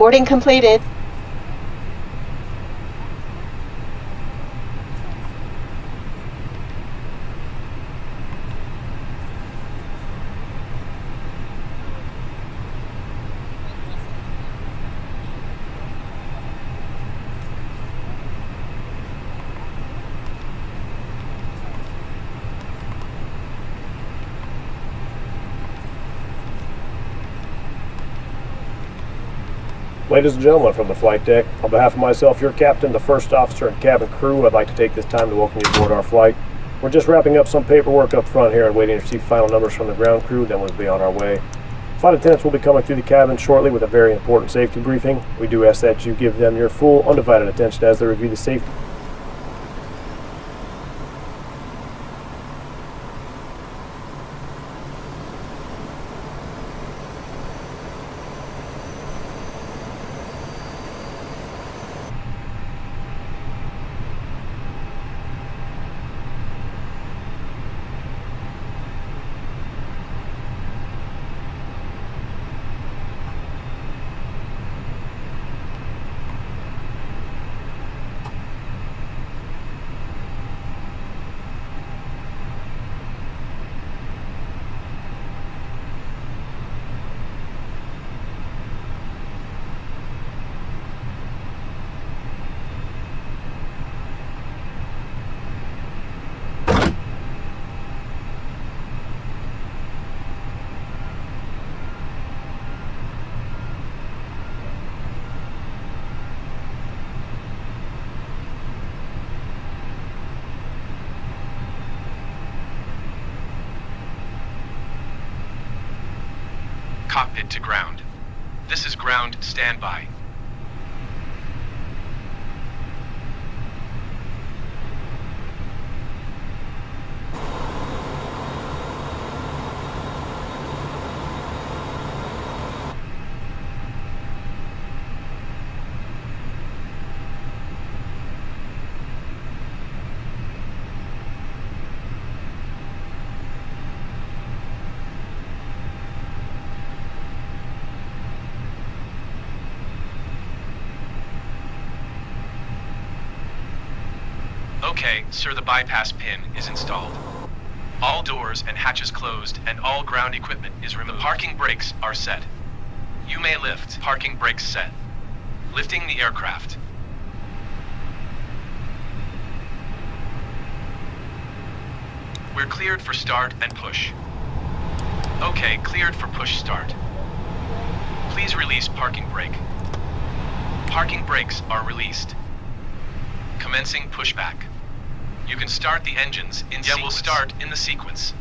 Boarding completed. Ladies and gentlemen from the flight deck, on behalf of myself, your captain, the first officer, and cabin crew, I'd like to take this time to welcome you aboard our flight. We're just wrapping up some paperwork up front here and waiting to receive final numbers from the ground crew, then we'll be on our way. Flight attendants will be coming through the cabin shortly with a very important safety briefing. We do ask that you give them your full, undivided attention as they review the safety Cockpit to ground. This is ground standby. Okay, sir, the bypass pin is installed. All doors and hatches closed and all ground equipment is removed. Parking brakes are set. You may lift. Parking brakes set. Lifting the aircraft. We're cleared for start and push. Okay, cleared for push start. Please release parking brake. Parking brakes are released. Commencing pushback. You can start the engines in yeah, we'll start in the sequence.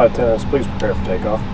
Flight attendants, uh, please prepare for takeoff.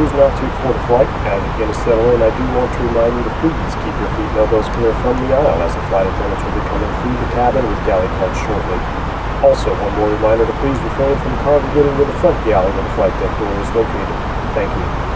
Cruising altitude for the flight. As we begin to settle in, I do want to remind you to please keep your feet and elbows clear from the aisle as the flight attendants will be coming through the cabin with galley cards shortly. Also, one more reminder to please refrain from congregating to the front galley where the flight deck door is located. Thank you.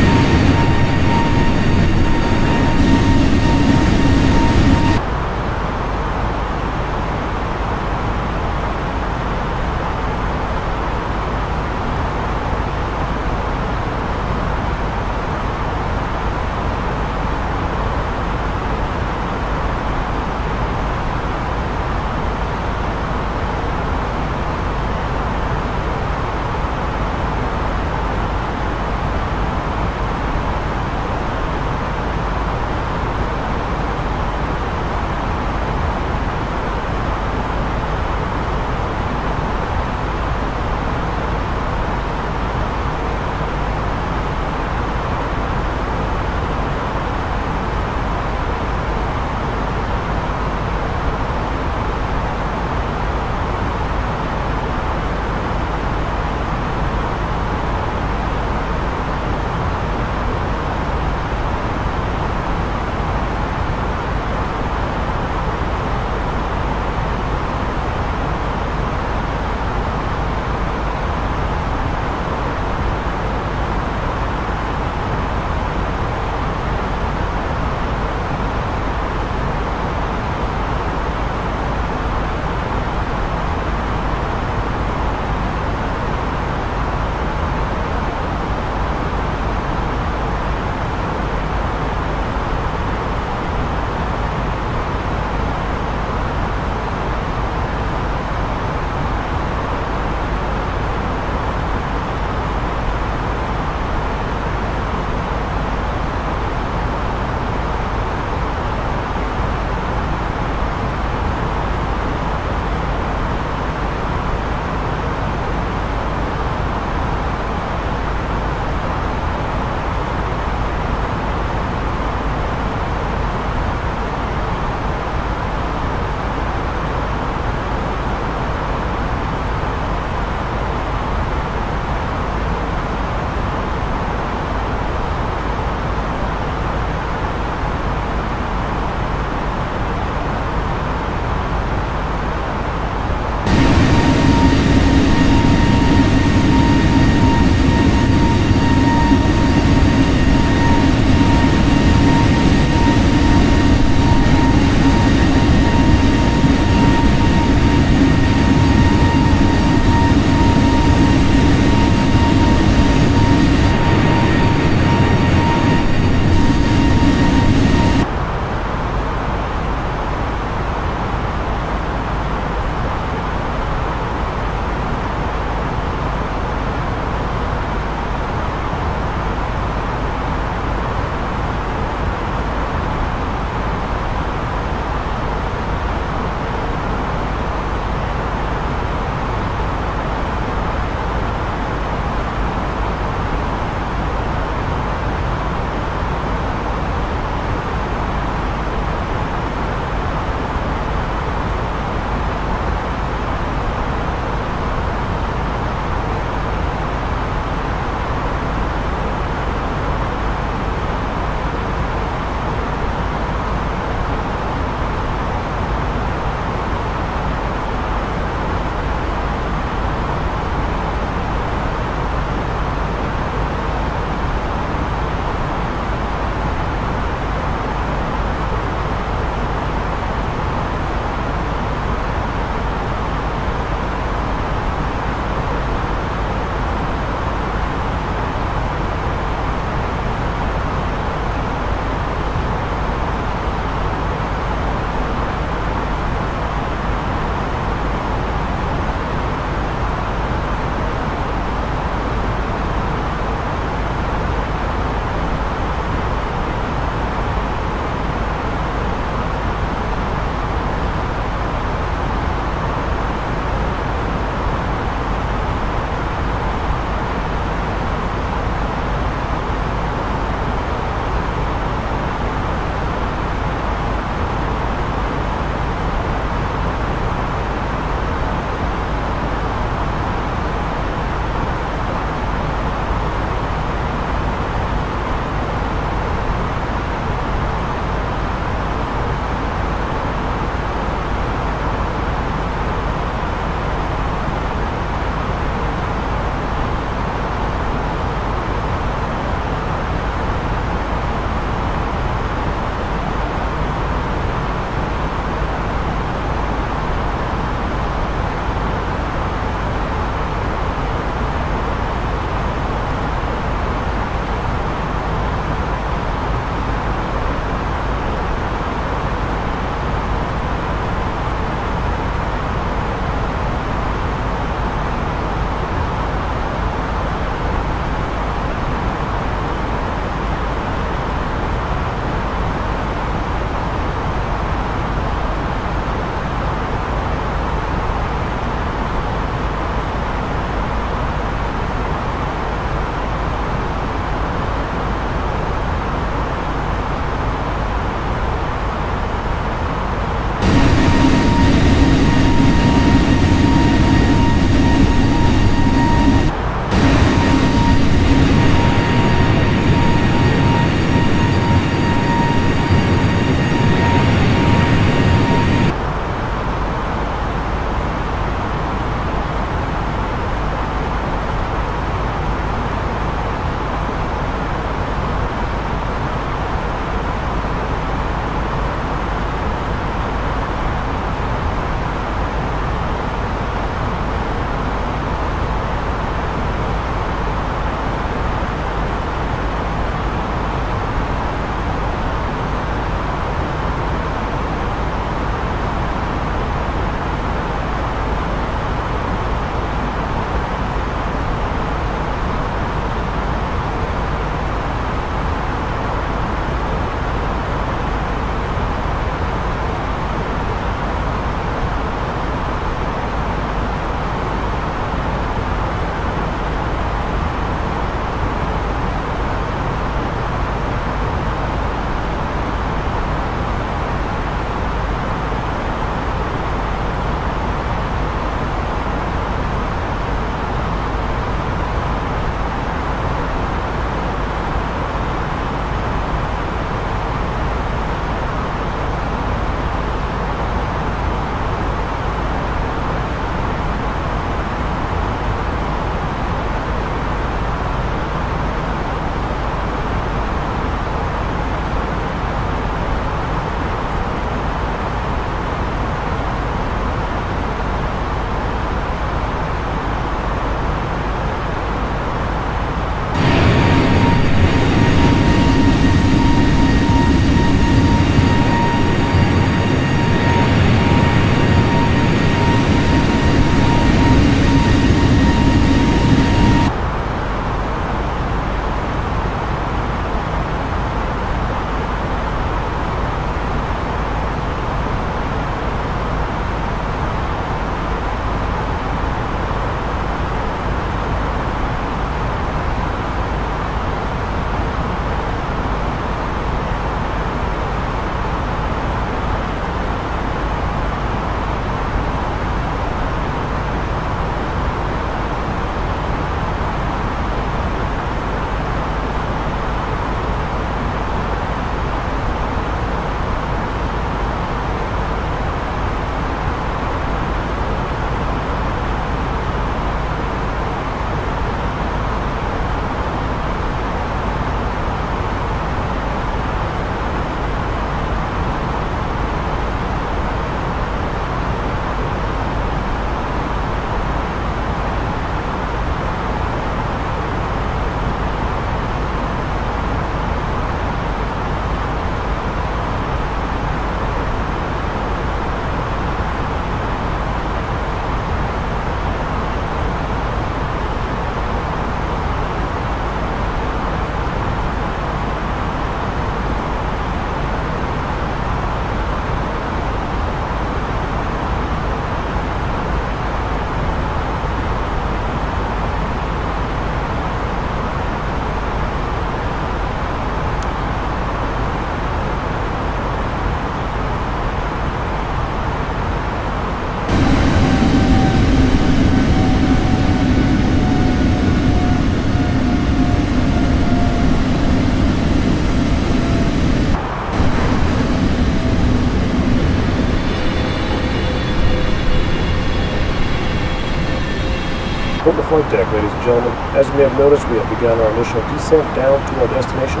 may have noticed, we have begun our initial descent down to our destination.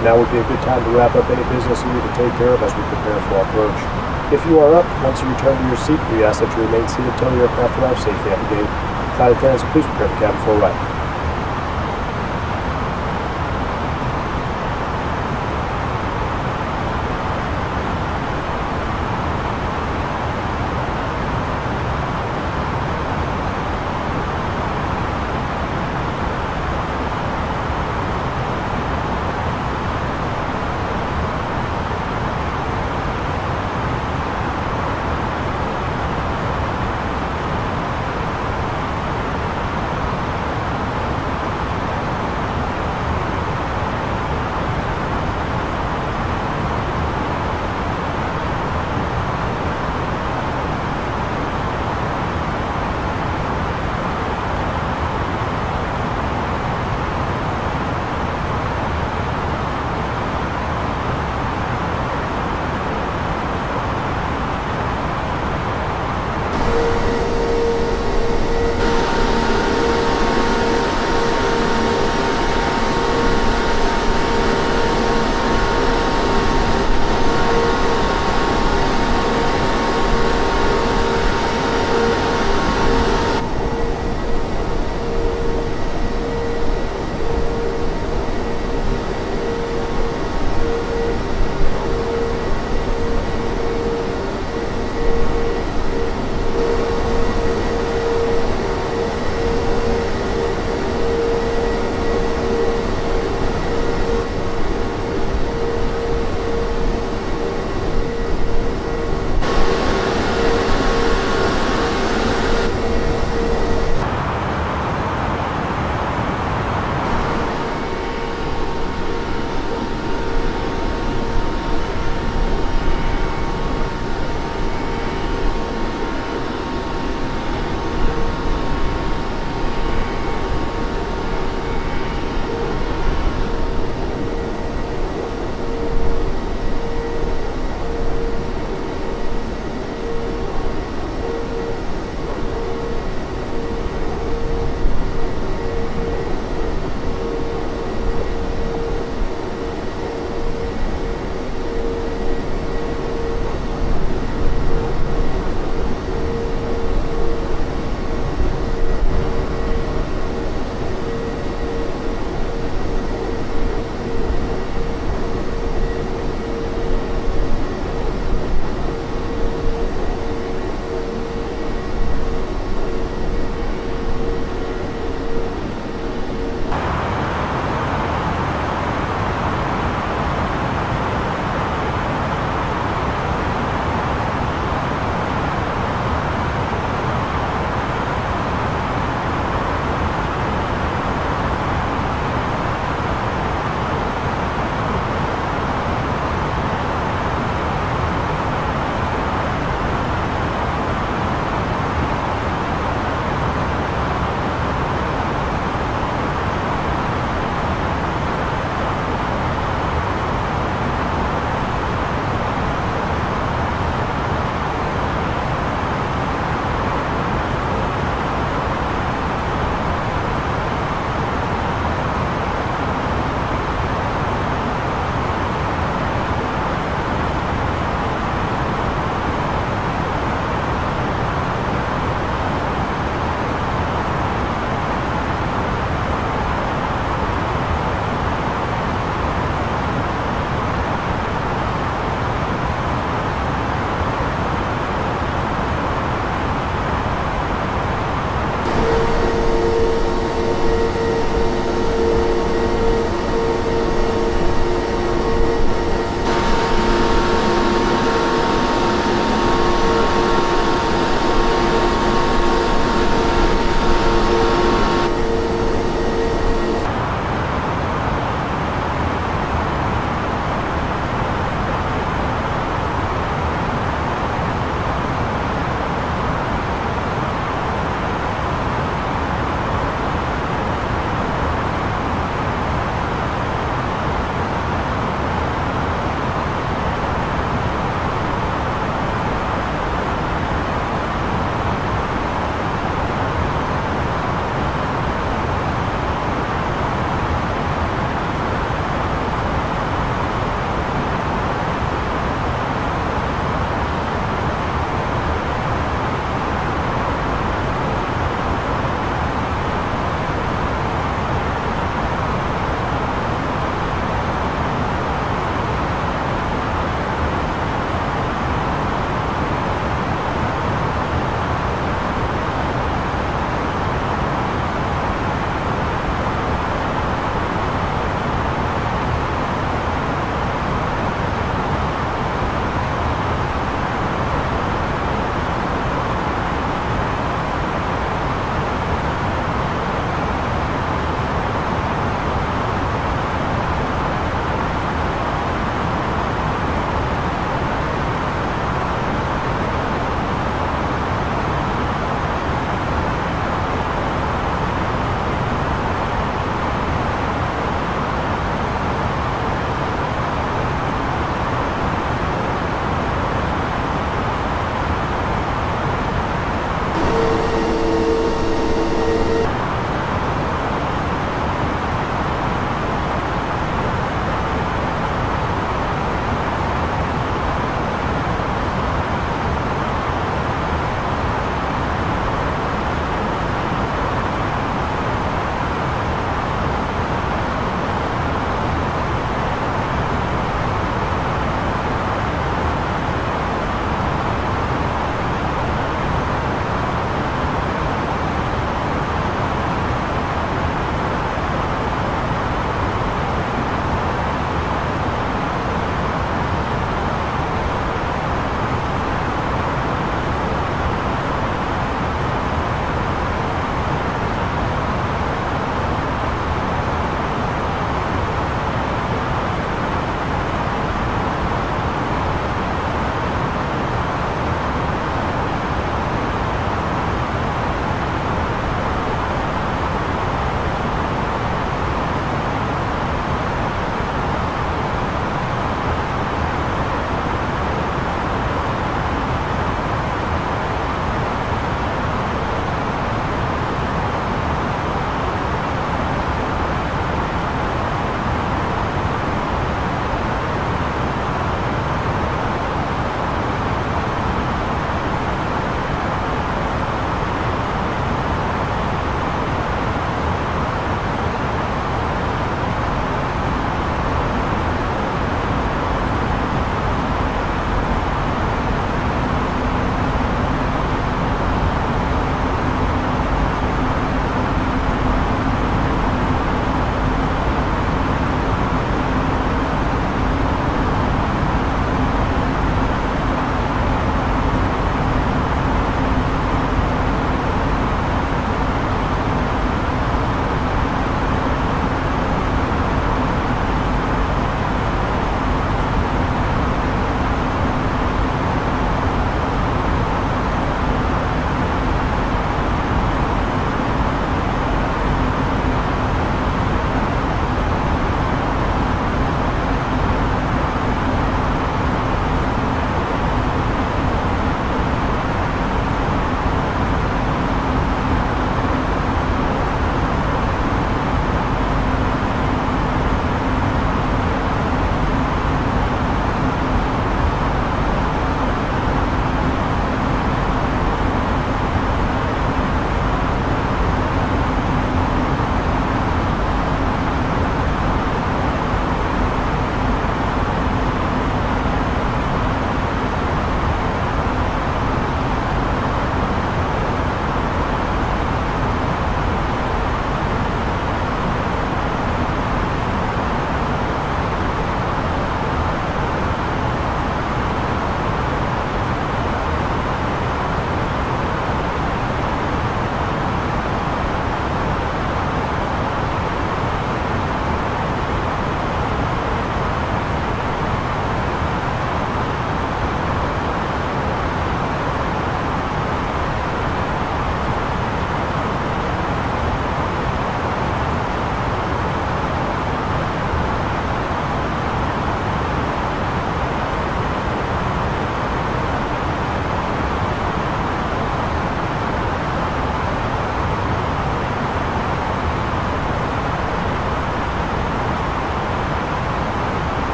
Now would be a good time to wrap up any business you need to take care of as we prepare for our approach. If you are up, once you return to your seat, we ask that you remain seated until your aircraft arrives safely at the gate. Flight attendants, please prepare the cabin for a ride.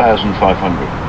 1,500.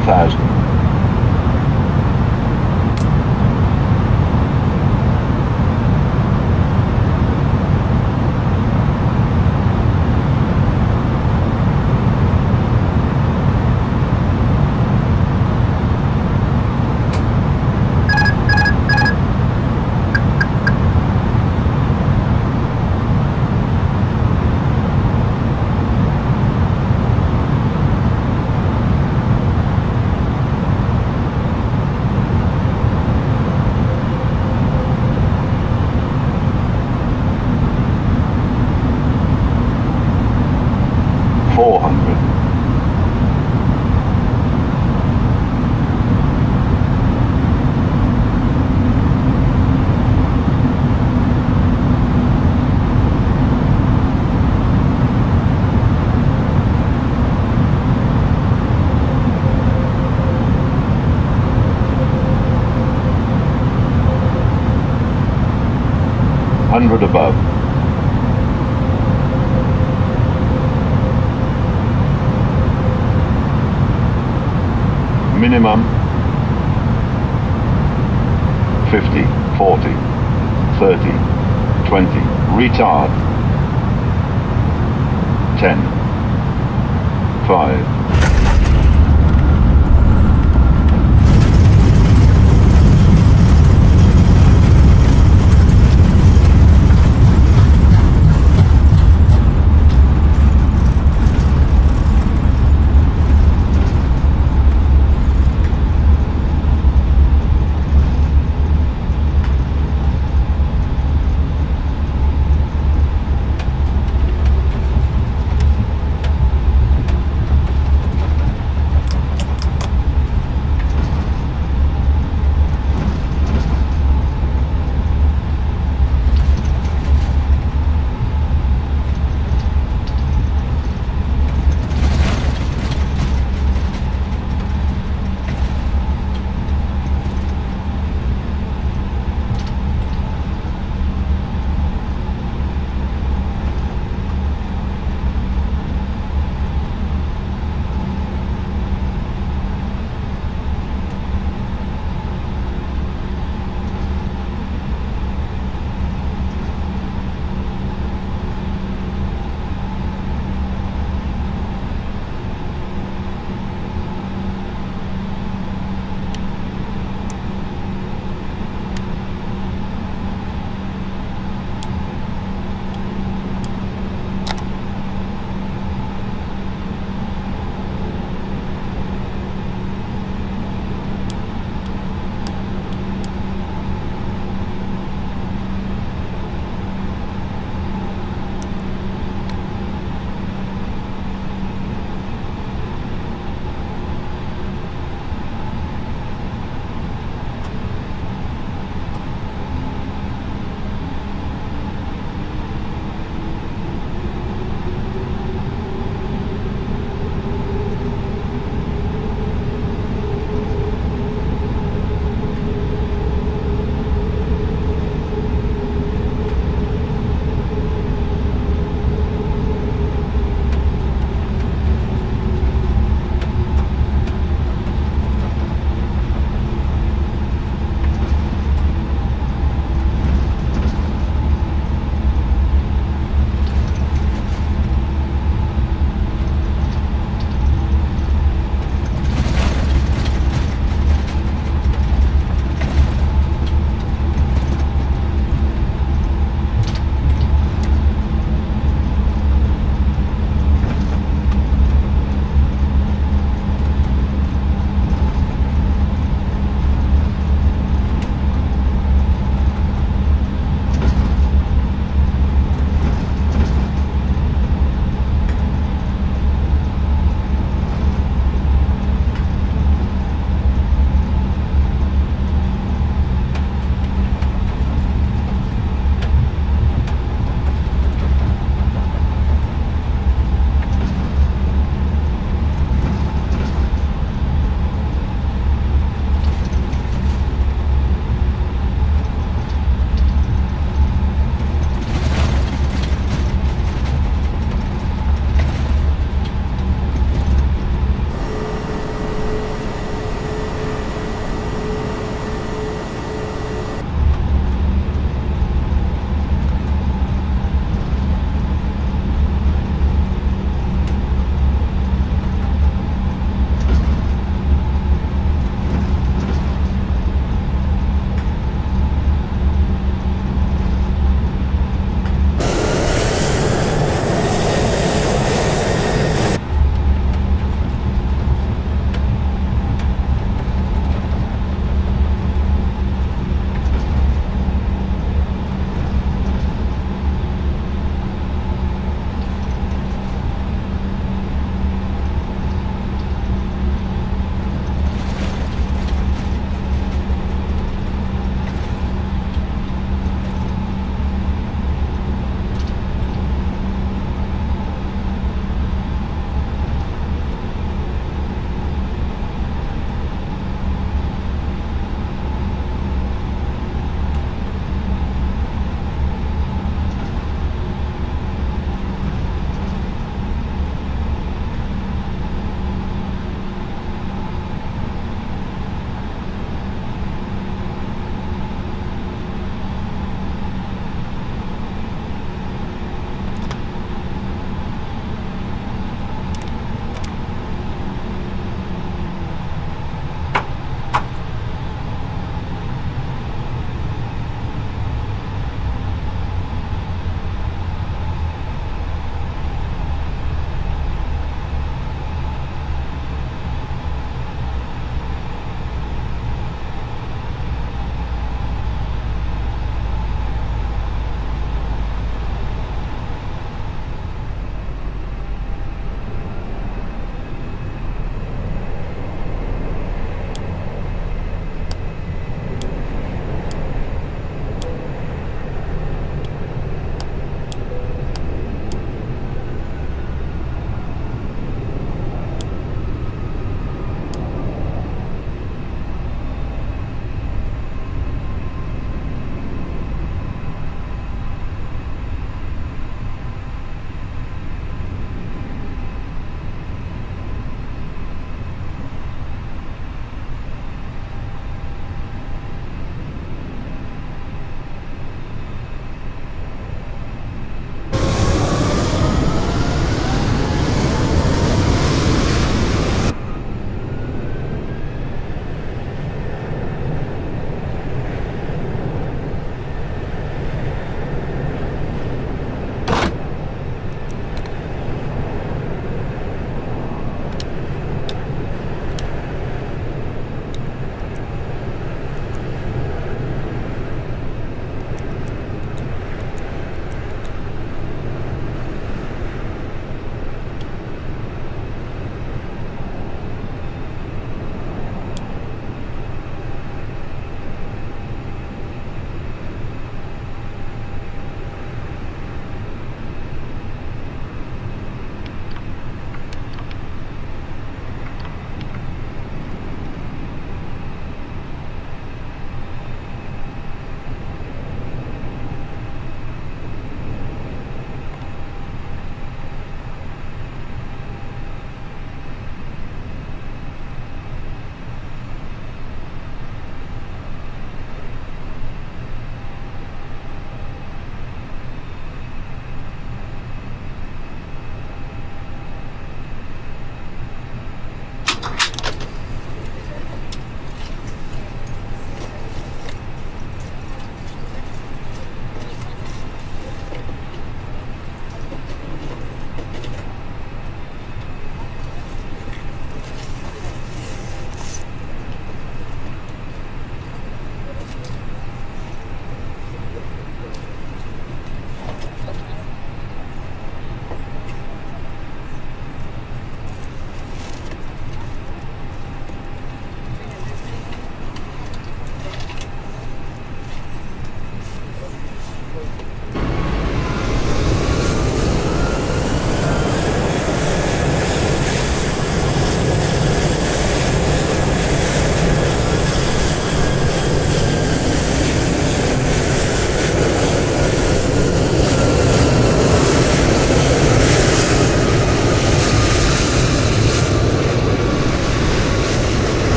1,000. Retard